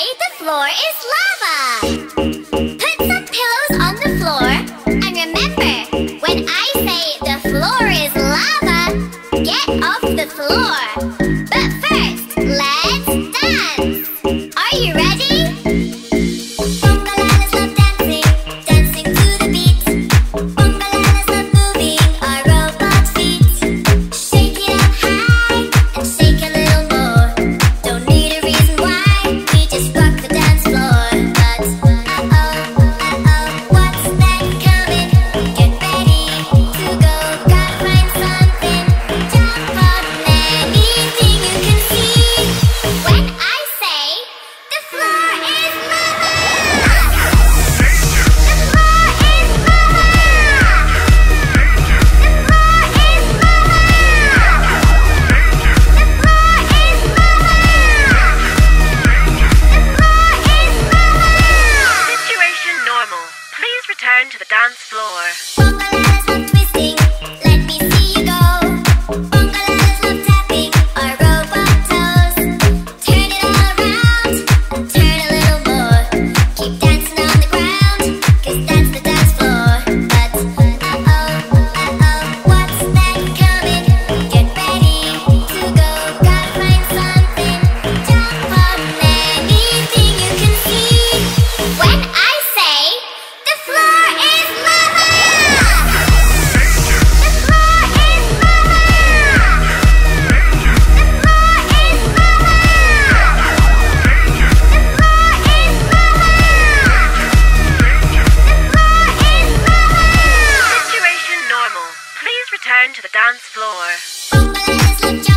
the floor is lava! dance floor. return to the dance floor.